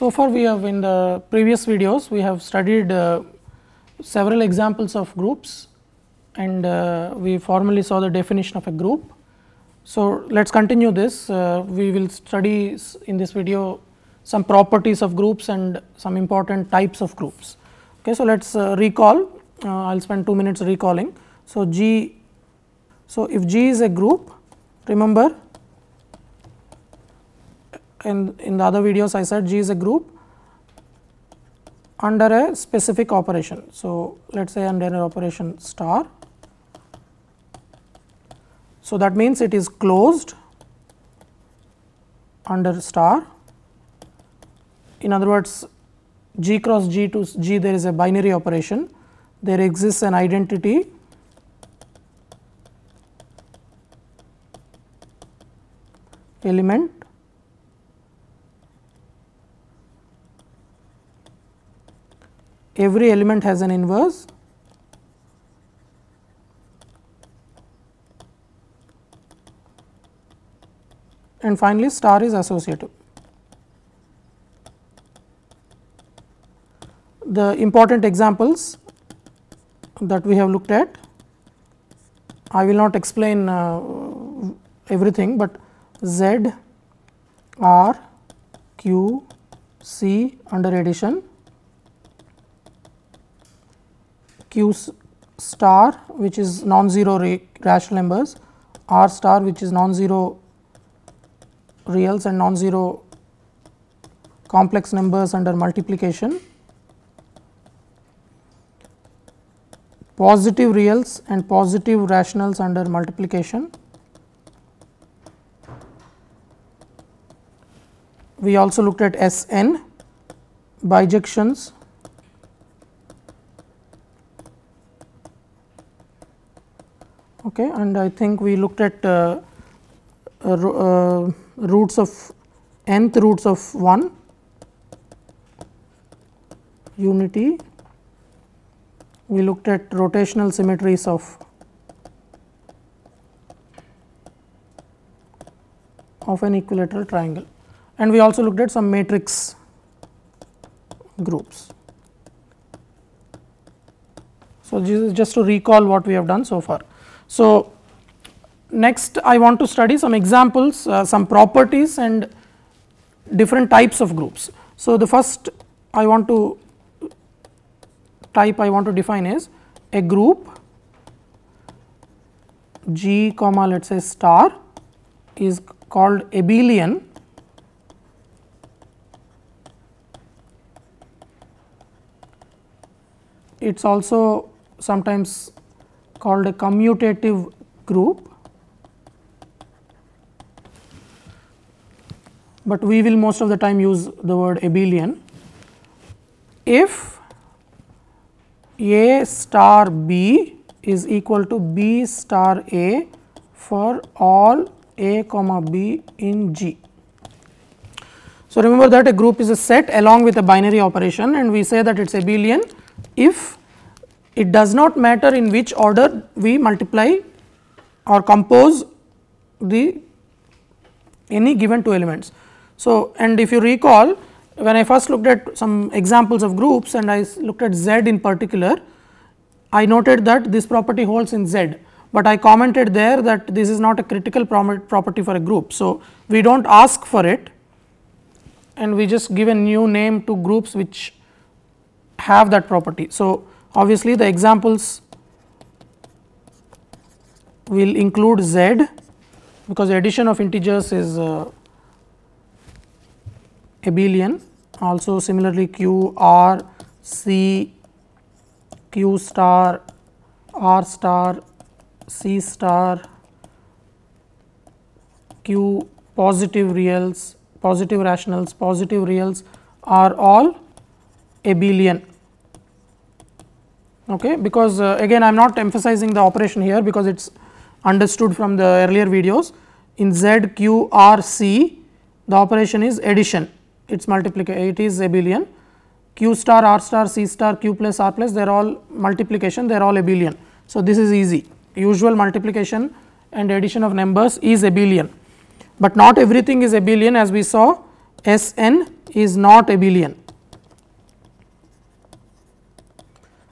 So far we have in the previous videos we have studied uh, several examples of groups and uh, we formally saw the definition of a group. So, let us continue this uh, we will study in this video some properties of groups and some important types of groups. Okay, so, let us uh, recall I will spend 2 minutes recalling. So, G so if G is a group remember in, in the other videos I said G is a group under a specific operation. So, let us say under an operation star. So, that means it is closed under star. In other words, G cross G to G there is a binary operation, there exists an identity element every element has an inverse and finally star is associative. The important examples that we have looked at, I will not explain uh, everything, but Z, R, Q, C under addition q star which is non-zero rational numbers, r star which is non-zero reals and non-zero complex numbers under multiplication, positive reals and positive rationals under multiplication. We also looked at S n bijections okay and I think we looked at uh, uh, uh, roots of nth roots of 1 unity we looked at rotational symmetries of of an equilateral triangle and we also looked at some matrix groups. So, this is just to recall what we have done so far. So, next I want to study some examples, uh, some properties and different types of groups. So, the first I want to type I want to define is a group G comma let us say star is called abelian it is also sometimes called a commutative group, but we will most of the time use the word abelian. If A star B is equal to B star A for all A comma B in G. So, remember that a group is a set along with a binary operation and we say that it is abelian if it does not matter in which order we multiply or compose the any given two elements. So, and if you recall when I first looked at some examples of groups and I looked at Z in particular, I noted that this property holds in Z, but I commented there that this is not a critical property for a group. So, we do not ask for it and we just give a new name to groups which have that property. So, Obviously, the examples will include z because addition of integers is uh, abelian. Also similarly q r c q star r star c star q positive reals positive rationals positive reals are all abelian okay because uh, again I am not emphasizing the operation here because it is understood from the earlier videos. In Z Q R C the operation is addition. It is multiplication it is abelian Q star R star C star Q plus R plus they are all multiplication they are all abelian. So, this is easy. Usual multiplication and addition of numbers is abelian, but not everything is abelian as we saw. S n is not abelian.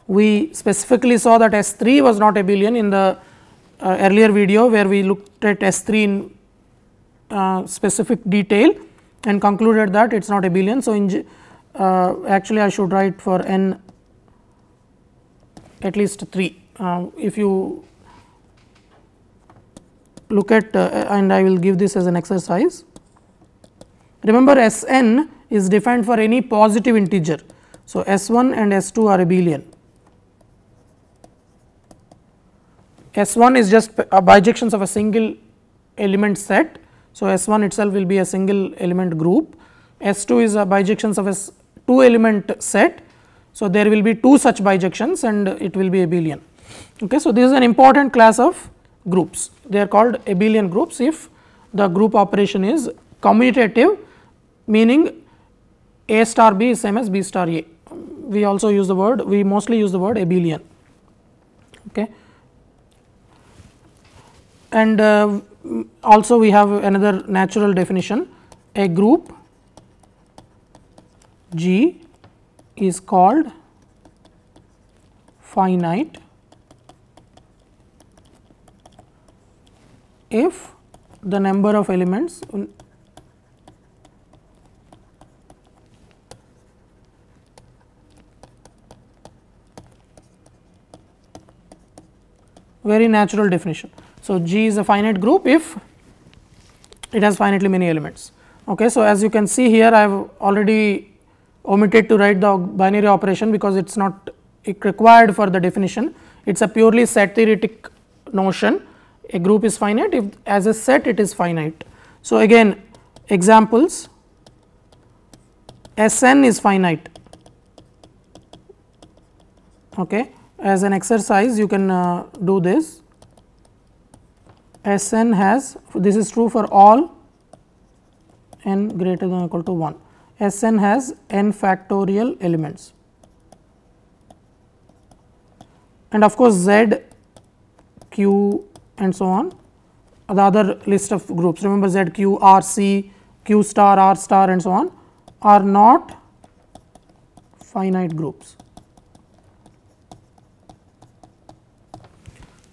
We specifically saw that S 3 was not abelian in the uh, earlier video where we looked at S 3 in uh, specific detail and concluded that it is not abelian. So, in uh, actually I should write for n at least 3. Uh, if you look at uh, and I will give this as an exercise. Remember S n is defined for any positive integer. So, S 1 and S 2 are abelian. S 1 is just a uh, bijections of a single element set. So, S 1 itself will be a single element group, S 2 is a bijections of a two element set. So, there will be two such bijections and it will be abelian. Okay. So, this is an important class of groups, they are called abelian groups if the group operation is commutative meaning A star B is same as B star A. We also use the word, we mostly use the word abelian. Okay and uh, also we have another natural definition. A group G is called finite if the number of elements very natural definition so, G is a finite group if it has finitely many elements. Okay. So, as you can see here I have already omitted to write the binary operation because it is not required for the definition. It is a purely set theoretic notion a group is finite if as a set it is finite. So, again examples S n is finite okay. as an exercise you can uh, do this S n has this is true for all n greater than or equal to 1. S n has n factorial elements and of course, Z, Q and so on the other list of groups remember Z, Q, R, C, Q star, R star and so on are not finite groups.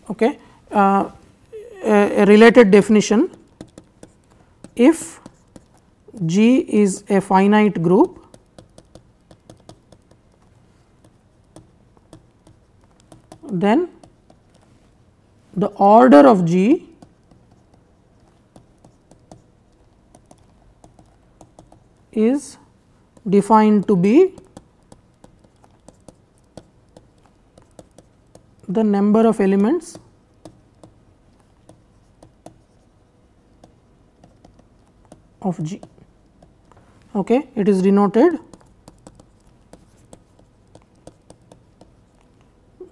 Okay. Uh, a, related definition. If G is a finite group then the order of G is defined to be the number of elements of G. Okay. It is denoted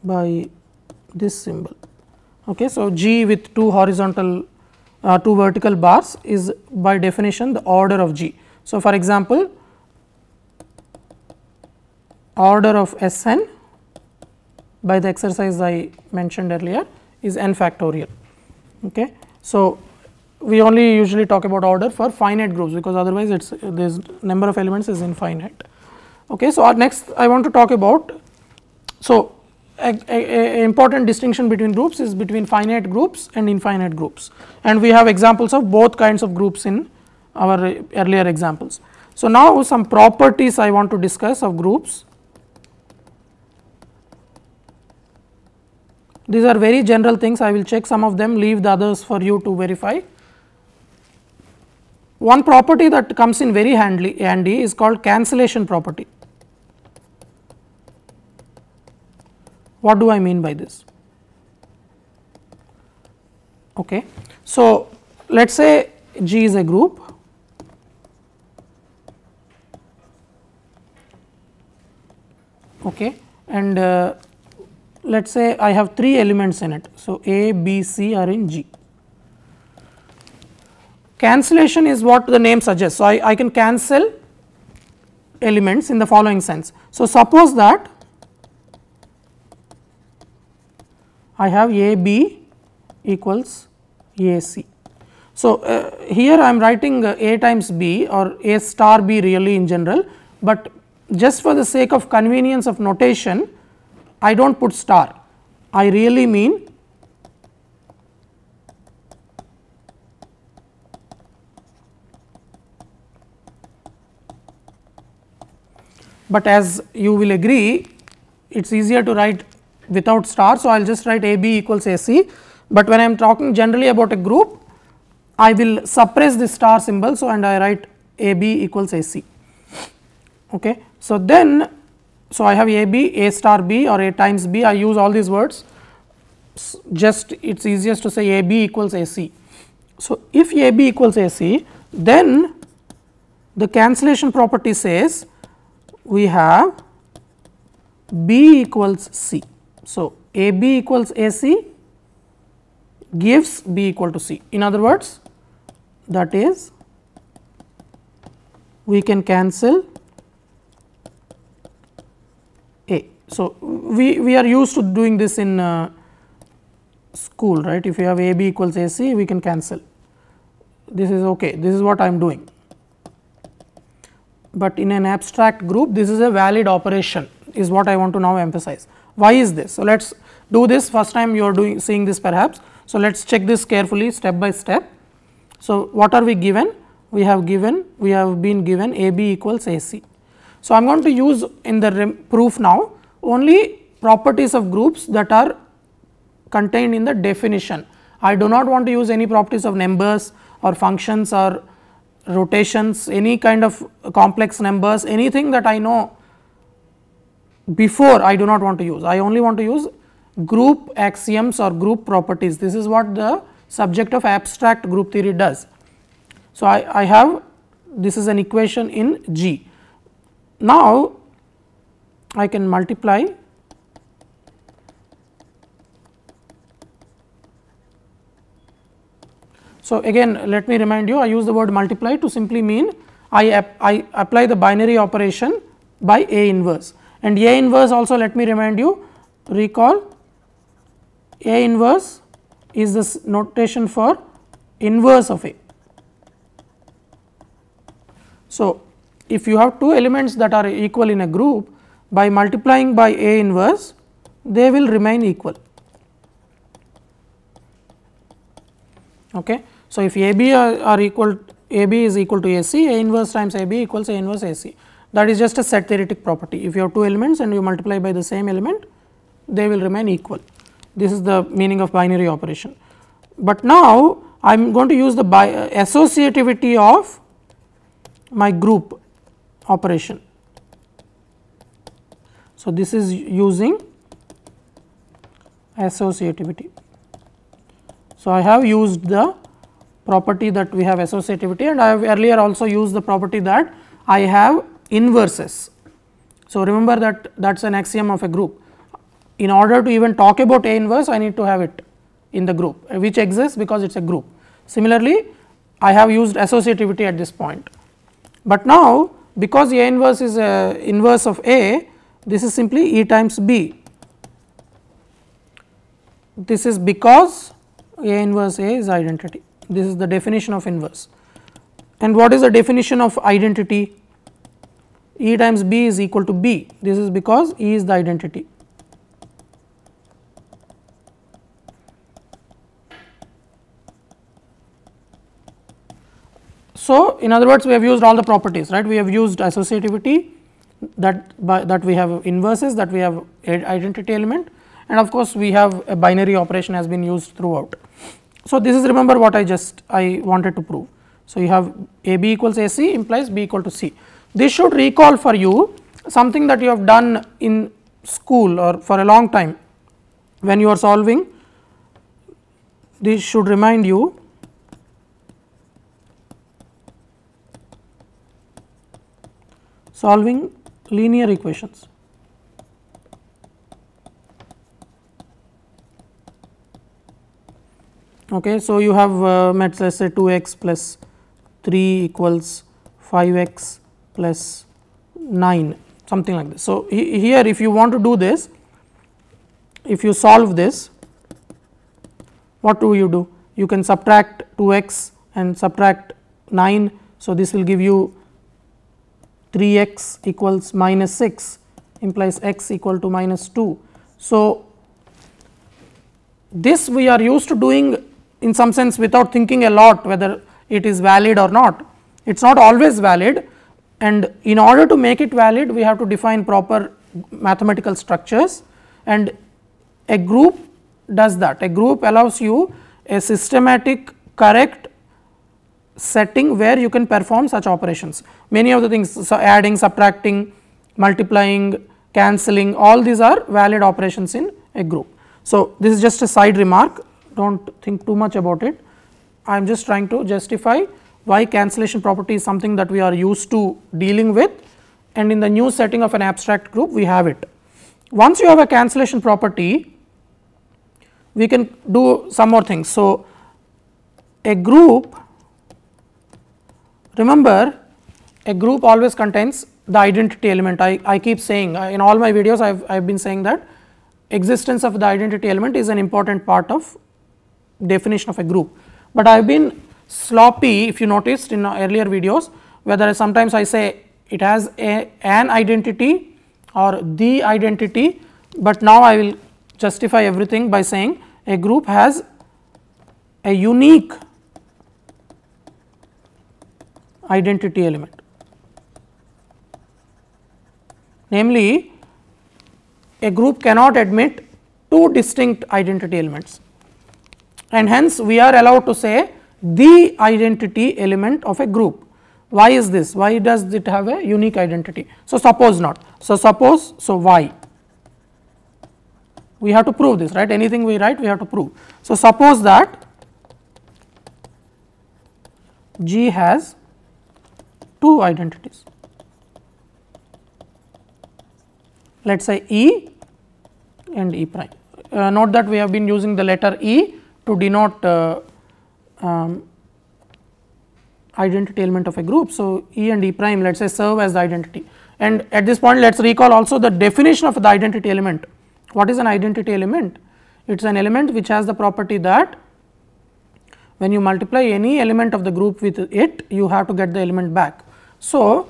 by this symbol. Okay. So, G with two horizontal uh, two vertical bars is by definition the order of G. So, for example, order of S n by the exercise I mentioned earlier is n factorial. Okay. So, we only usually talk about order for finite groups because otherwise it is this number of elements is infinite. Okay. So, next I want to talk about, so a, a, a, important distinction between groups is between finite groups and infinite groups and we have examples of both kinds of groups in our earlier examples. So, now some properties I want to discuss of groups. These are very general things I will check some of them leave the others for you to verify. One property that comes in very handy, handy is called cancellation property. What do I mean by this? Okay. So, let us say G is a group okay, and uh, let us say I have 3 elements in it. So, A, B, C are in G. Cancellation is what the name suggests. So, I, I can cancel elements in the following sense. So, suppose that I have A B equals A C. So, uh, here I am writing uh, a times b or a star b really in general, but just for the sake of convenience of notation I do not put star, I really mean but as you will agree it is easier to write without star. So, I will just write a b equals a c, but when I am talking generally about a group I will suppress the star symbol. So, and I write a b equals a c. Okay. So, then so I have a b a star b or a times b I use all these words just it is easiest to say a b equals a c. So, if a b equals a c then the cancellation property says we have b equals c. So, a b equals a c gives b equal to c. In other words, that is we can cancel a. So, we, we are used to doing this in uh, school right if you have a b equals a c we can cancel this is okay this is what I am doing. But in an abstract group this is a valid operation is what I want to now emphasize. Why is this? So, let us do this first time you are doing seeing this perhaps. So, let us check this carefully step by step. So, what are we given? We have given we have been given a b equals a c. So, I am going to use in the proof now only properties of groups that are contained in the definition. I do not want to use any properties of numbers or functions or rotations any kind of complex numbers anything that I know before I do not want to use I only want to use group axioms or group properties this is what the subject of abstract group theory does. So, I, I have this is an equation in G. Now, I can multiply So, again let me remind you I use the word multiply to simply mean I, I apply the binary operation by A inverse and A inverse also let me remind you recall A inverse is this notation for inverse of A. So, if you have two elements that are equal in a group by multiplying by A inverse they will remain equal. Okay. So, if A B are, equal A B is equal to A C A inverse times A B equals A inverse A C that is just a set theoretic property. If you have two elements and you multiply by the same element they will remain equal. This is the meaning of binary operation. But now I am going to use the uh, associativity of my group operation. So, this is using associativity. So, I have used the property that we have associativity and I have earlier also used the property that I have inverses. So, remember that that is an axiom of a group in order to even talk about A inverse I need to have it in the group which exists because it is a group. Similarly, I have used associativity at this point, but now because A inverse is a inverse of A this is simply E times B. This is because A inverse A is identity this is the definition of inverse. And what is the definition of identity? E times B is equal to B this is because E is the identity. So, in other words we have used all the properties right we have used associativity that by that we have inverses that we have identity element and of course, we have a binary operation has been used throughout. So, this is remember what I just I wanted to prove. So, you have A b equals A c implies b equal to c. This should recall for you something that you have done in school or for a long time when you are solving this should remind you solving linear equations. Okay, so, you have uh, let us say 2 x plus 3 equals 5 x plus 9 something like this. So, he, here if you want to do this if you solve this what do you do you can subtract 2 x and subtract 9. So, this will give you 3 x equals minus 6 implies x equal to minus 2. So, this we are used to doing in some sense without thinking a lot whether it is valid or not. It is not always valid and in order to make it valid we have to define proper mathematical structures and a group does that. A group allows you a systematic correct setting where you can perform such operations. Many of the things so adding, subtracting, multiplying, cancelling all these are valid operations in a group. So, this is just a side remark do not think too much about it. I am just trying to justify why cancellation property is something that we are used to dealing with and in the new setting of an abstract group we have it. Once you have a cancellation property we can do some more things. So, a group remember a group always contains the identity element I, I keep saying in all my videos I have, been saying that existence of the identity element is an important part of definition of a group. But I have been sloppy if you noticed in earlier videos whether sometimes I say it has a, an identity or the identity, but now I will justify everything by saying a group has a unique identity element. Namely, a group cannot admit two distinct identity elements and hence we are allowed to say the identity element of a group. Why is this? Why does it have a unique identity? So, suppose not. So, suppose so why we have to prove this right anything we write we have to prove. So, suppose that G has two identities let us say E and E prime. Uh, note that we have been using the letter E to denote uh, um, identity element of a group. So, E and E prime let us say serve as the identity and at this point let us recall also the definition of the identity element. What is an identity element? It is an element which has the property that when you multiply any element of the group with it you have to get the element back. So,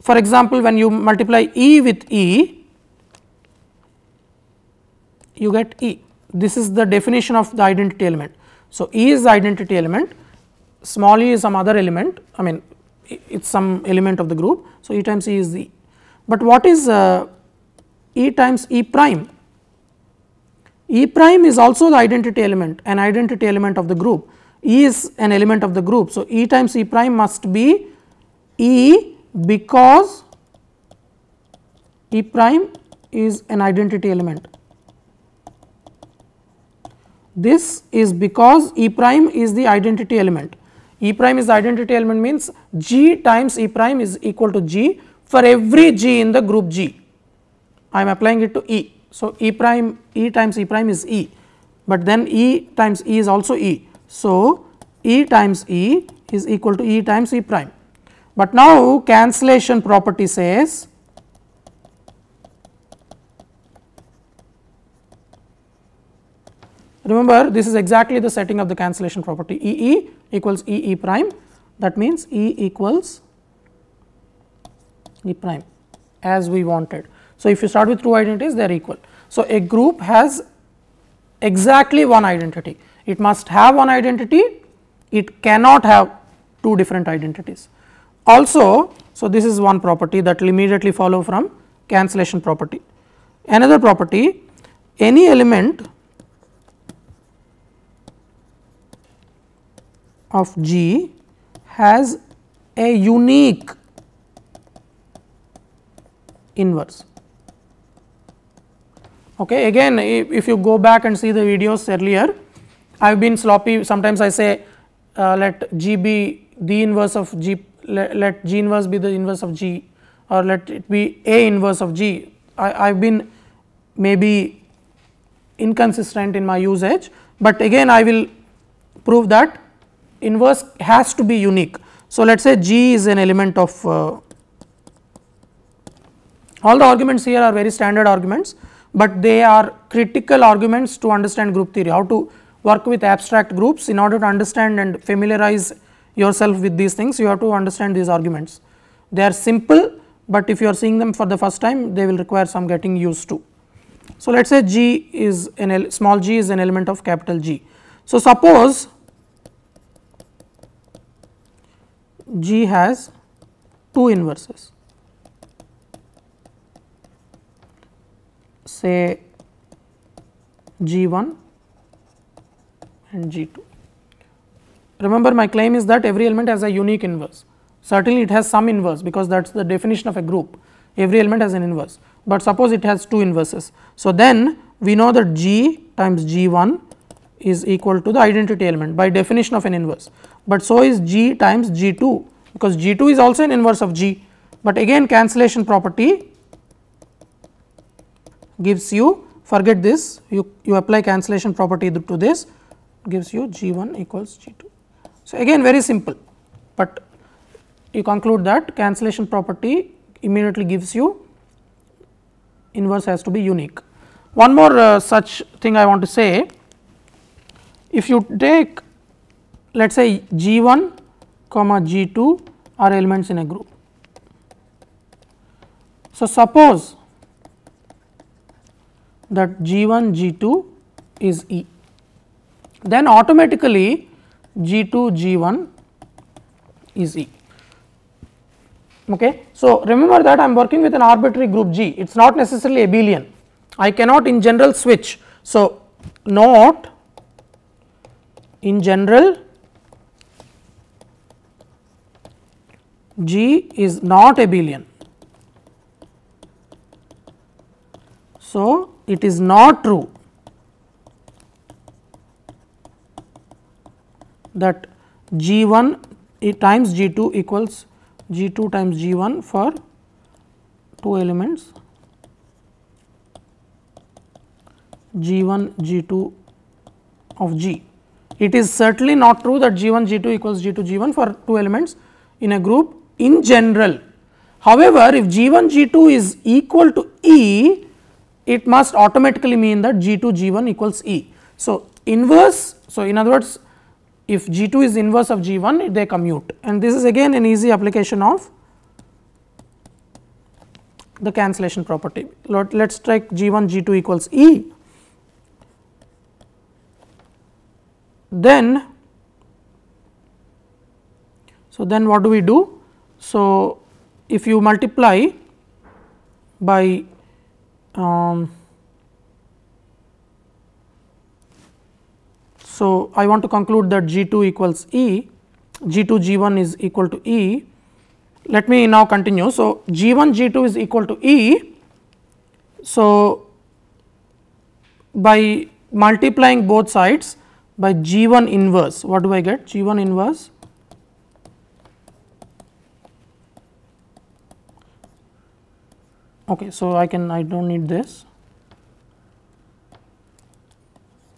for example, when you multiply E with E you get E this is the definition of the identity element. So, E is the identity element, small e is some other element, I mean it is some element of the group. So, E times E is E. But what is uh, E times E prime? E prime is also the identity element, an identity element of the group. E is an element of the group. So, E times E prime must be E because E prime is an identity element. This is because E prime is the identity element. E prime is identity element means G times E prime is equal to G for every G in the group G. I am applying it to E. So, E prime E times E prime is E, but then E times E is also E. So, E times E is equal to E times E prime. But now cancellation property says Remember this is exactly the setting of the cancellation property E E equals E E prime that means E equals E prime as we wanted. So, if you start with two identities they are equal. So, a group has exactly one identity it must have one identity it cannot have two different identities. Also, so this is one property that will immediately follow from cancellation property. Another property any element of G has a unique inverse. Okay. Again if, you go back and see the videos earlier, I have been sloppy sometimes I say uh, let G be the inverse of G, let, let, G inverse be the inverse of G or let it be A inverse of G. I have been maybe inconsistent in my usage, but again I will prove that inverse has to be unique. So, let us say G is an element of uh, all the arguments here are very standard arguments, but they are critical arguments to understand group theory how to work with abstract groups in order to understand and familiarize yourself with these things you have to understand these arguments. They are simple, but if you are seeing them for the first time they will require some getting used to. So, let us say G is an small g is an element of capital G. So, suppose G has two inverses say G1 and G2. Remember my claim is that every element has a unique inverse. Certainly it has some inverse because that is the definition of a group. Every element has an inverse, but suppose it has two inverses. So, then we know that G times G1 is equal to the identity element by definition of an inverse, but so is G times G2 because G2 is also an inverse of G, but again cancellation property gives you forget this you, you apply cancellation property to this gives you G1 equals G2. So, again very simple, but you conclude that cancellation property immediately gives you inverse has to be unique. One more uh, such thing I want to say, if you take let us say G1 comma G2 are elements in a group. So, suppose that G1 G2 is E, then automatically G2 G1 is E. Okay. So, remember that I am working with an arbitrary group G, it is not necessarily abelian, I cannot in general switch. So, note in general G is not abelian. So, it is not true that G 1 times G 2 equals G 2 times G 1 for two elements G 1 G 2 of G. It is certainly not true that G 1 G 2 equals G 2 G 1 for two elements in a group in general. However, if G 1 G 2 is equal to E, it must automatically mean that G 2 G 1 equals E. So, inverse, so in other words if G 2 is inverse of G 1 they commute and this is again an easy application of the cancellation property. Let us take G 1 G 2 equals E. Then, so then what do we do? So, if you multiply by um, So, I want to conclude that G 2 equals E, G 2 G 1 is equal to E. Let me now continue. So, G 1 G 2 is equal to E. So, by multiplying both sides by G 1 inverse, what do I get? G 1 inverse. Okay so i can i don't need this.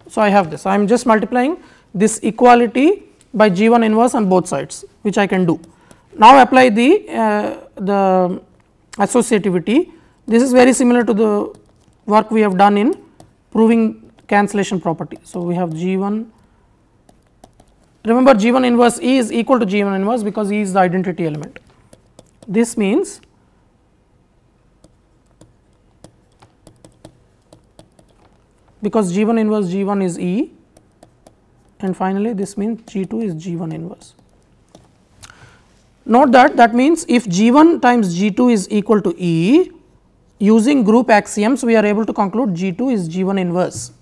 So i have this. I am just multiplying this equality by g1 inverse on both sides which i can do. Now apply the uh, the associativity. This is very similar to the work we have done in proving cancellation property. So we have g1 remember g1 inverse e is equal to g1 inverse because e is the identity element. This means because G 1 inverse G 1 is E and finally, this means G 2 is G 1 inverse. Note that that means if G 1 times G 2 is equal to E using group axioms we are able to conclude G 2 is G 1 inverse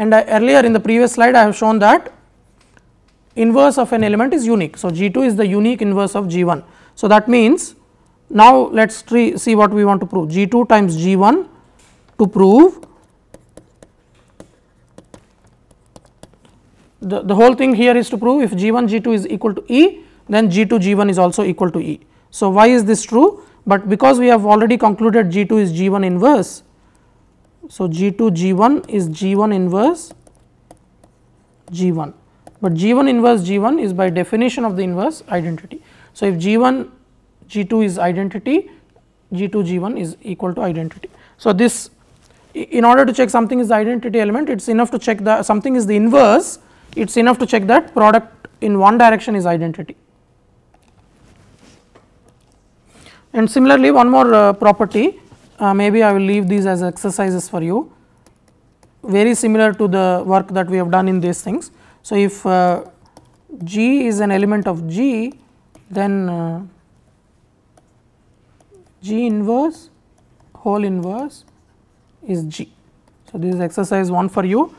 and I, earlier in the previous slide I have shown that inverse of an element is unique. So, G 2 is the unique inverse of G 1. So, that means now let us see what we want to prove G 2 times G 1 to prove the, the whole thing here is to prove if G 1 G 2 is equal to E then G 2 G 1 is also equal to E. So, why is this true? But because we have already concluded G 2 is G 1 inverse. So, G 2 G 1 is G 1 inverse G 1, but G 1 inverse G 1 is by definition of the inverse identity. So, if G 1 G 2 is identity G 2 G 1 is equal to identity. So, this in order to check something is the identity element it is enough to check the something is the inverse it is enough to check that product in one direction is identity. And similarly one more uh, property uh, maybe I will leave these as exercises for you very similar to the work that we have done in these things. So, if uh, G is an element of G then uh, G inverse whole inverse is G. So, this is exercise 1 for you.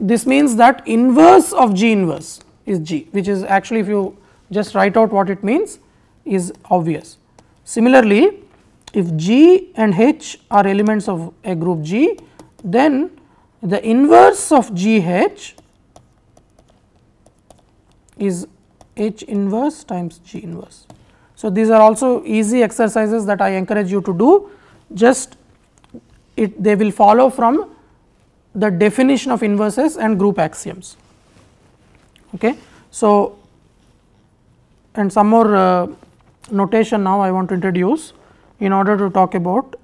This means that inverse of G inverse is G which is actually if you just write out what it means is obvious. Similarly, if G and H are elements of a group G then the inverse of G H is H inverse times G inverse. So, these are also easy exercises that I encourage you to do just it they will follow from the definition of inverses and group axioms. Okay. So, and some more uh, notation now I want to introduce in order to talk about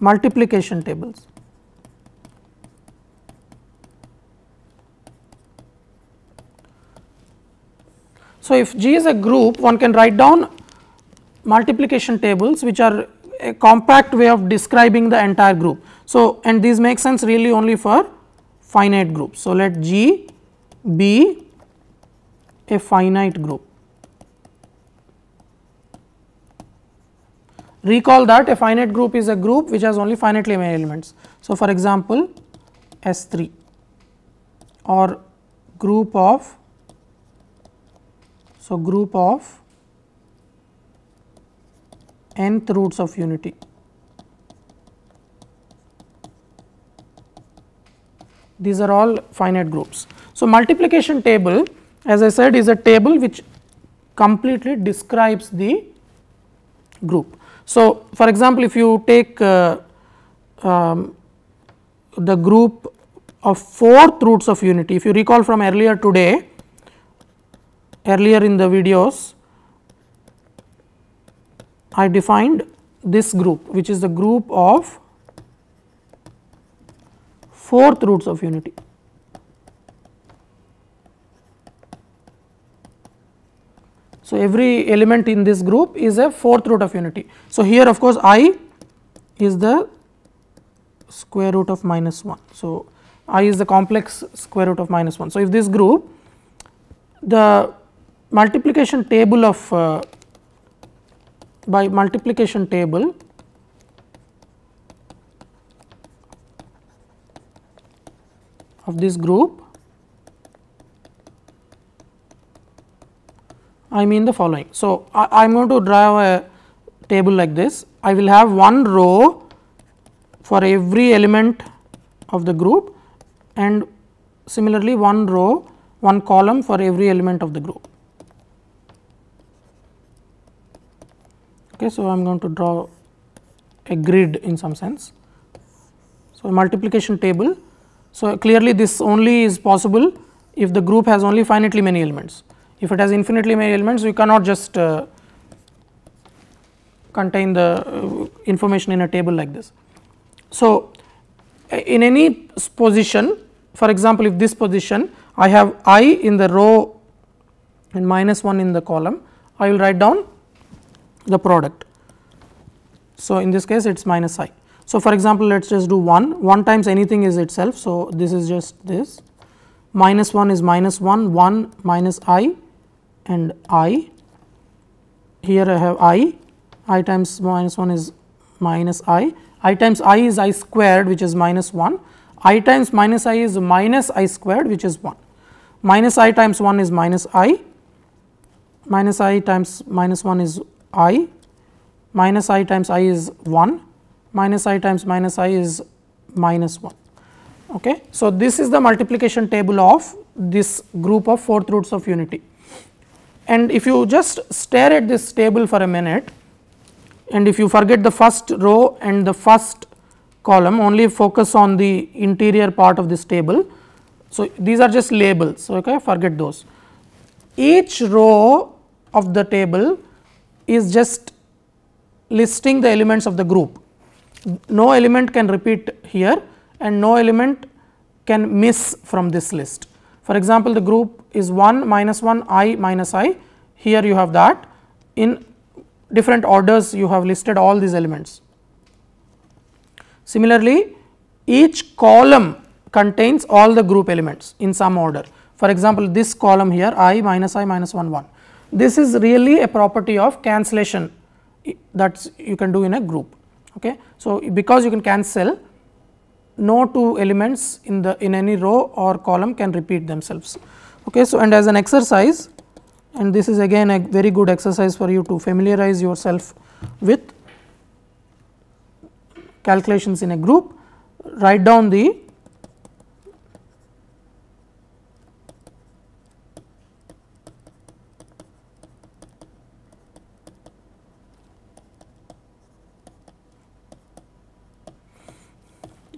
multiplication tables. So, if G is a group one can write down multiplication tables which are a compact way of describing the entire group. So, and these make sense really only for finite groups. So, let G be a finite group. Recall that a finite group is a group which has only finitely many elements. So, for example, S 3 or group of so, group of nth roots of unity. These are all finite groups. So, multiplication table as I said is a table which completely describes the group. So, for example, if you take uh, um, the group of fourth roots of unity, if you recall from earlier today, earlier in the videos I defined this group which is the group of fourth roots of unity. So, every element in this group is a fourth root of unity. So, here of course, i is the square root of minus 1. So, i is the complex square root of minus 1. So, if this group the multiplication table of uh, by multiplication table of this group I mean the following. So, I am going to draw a table like this I will have one row for every element of the group and similarly one row one column for every element of the group. Okay, so, I am going to draw a grid in some sense. So, a multiplication table. So, clearly this only is possible if the group has only finitely many elements. If it has infinitely many elements, you cannot just uh, contain the uh, information in a table like this. So, in any position, for example, if this position I have i in the row and minus 1 in the column, I will write down the product. So, in this case it is minus i. So, for example, let us just do 1, 1 times anything is itself. So, this is just this minus 1 is minus 1, 1 minus i and i. Here I have i, i times minus 1 is minus i, i times i is i squared which is minus 1, i times minus i is minus i squared which is 1, minus i times 1 is minus i, minus i times minus 1 is i minus i times i is 1 minus i times minus i is minus 1. Okay. So, this is the multiplication table of this group of fourth roots of unity. And if you just stare at this table for a minute and if you forget the first row and the first column only focus on the interior part of this table. So, these are just labels okay forget those. Each row of the table is just listing the elements of the group no element can repeat here and no element can miss from this list. For example, the group is 1 minus 1 i minus i here you have that in different orders you have listed all these elements. Similarly, each column contains all the group elements in some order. For example, this column here i minus i minus 1 1. This is really a property of cancellation that you can do in a group. Okay. So, because you can cancel no two elements in the in any row or column can repeat themselves. Okay. So, and as an exercise and this is again a very good exercise for you to familiarize yourself with calculations in a group, write down the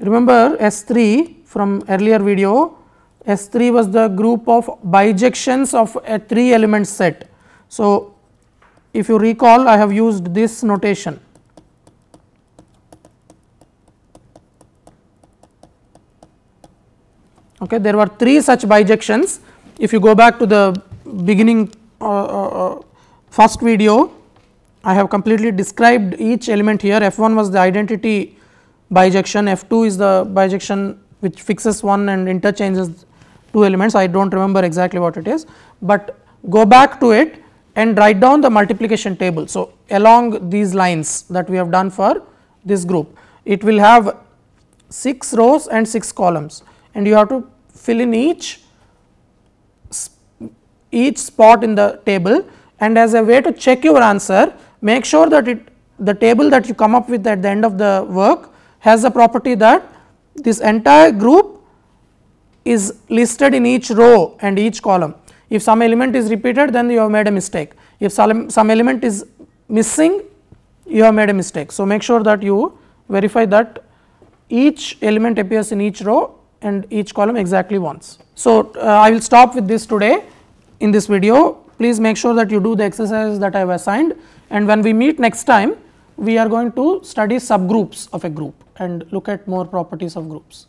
Remember S3 from earlier video, S3 was the group of bijections of a 3 element set. So, if you recall I have used this notation. Okay, there were 3 such bijections. If you go back to the beginning uh, uh, uh first video, I have completely described each element here. F1 was the identity bijection, F2 is the bijection which fixes one and interchanges two elements, I do not remember exactly what it is, but go back to it and write down the multiplication table. So, along these lines that we have done for this group, it will have 6 rows and 6 columns and you have to fill in each each spot in the table and as a way to check your answer make sure that it the table that you come up with at the end of the work has the property that this entire group is listed in each row and each column. If some element is repeated then you have made a mistake. If some, some element is missing you have made a mistake. So, make sure that you verify that each element appears in each row and each column exactly once. So, uh, I will stop with this today in this video. Please make sure that you do the exercises that I have assigned and when we meet next time we are going to study subgroups of a group and look at more properties of groups.